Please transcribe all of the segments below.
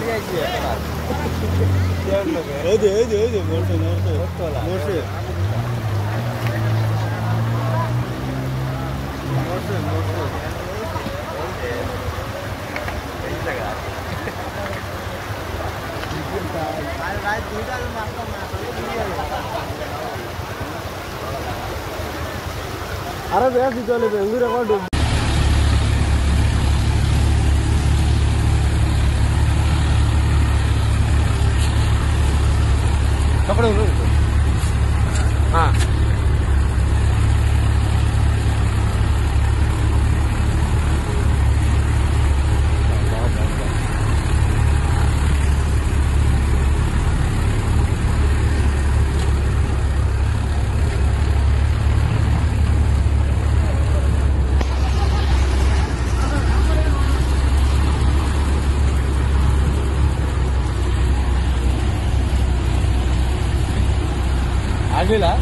말해야지. 어디 어디 어디 멀소 멀소 멀소 멀소 멀소 알아서 해야지 저는 왜 응그라고 allez là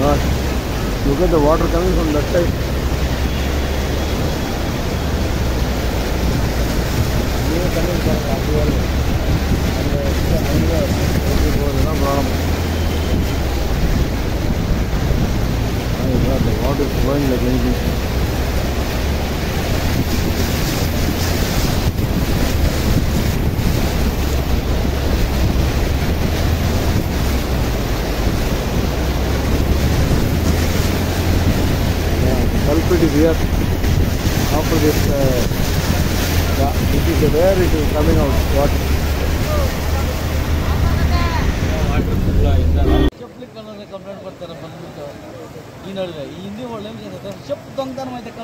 Gosh, look at the water coming from that side. Coming from pretty weird after this uh, yeah, it is where it is coming out what complaint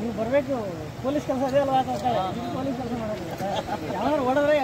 ನೀವು ಬರಬೇಕು ಪೊಲೀಸ್ ಕೆಲಸ ಪೊಲೀಸ್ ಕೆಲಸ